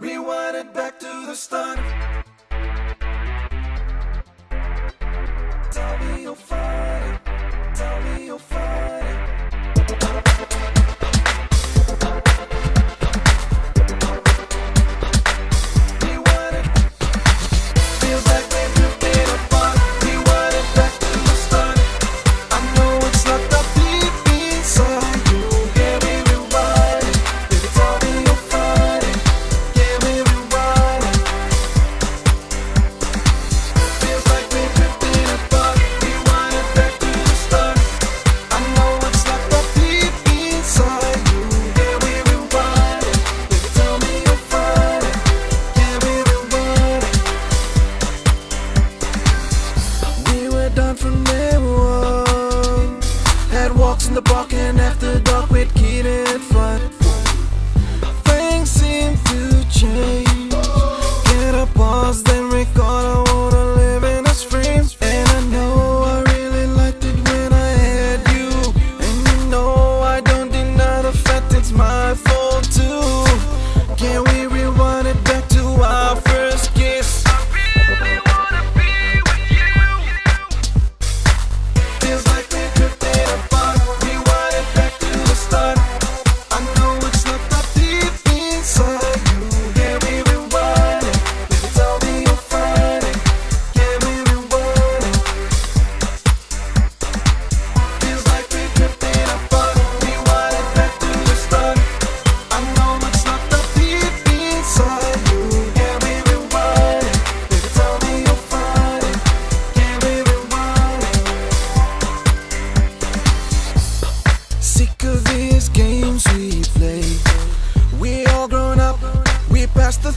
Rewind it back to the start. in the park sick of these games we play. We all grown up, we passed the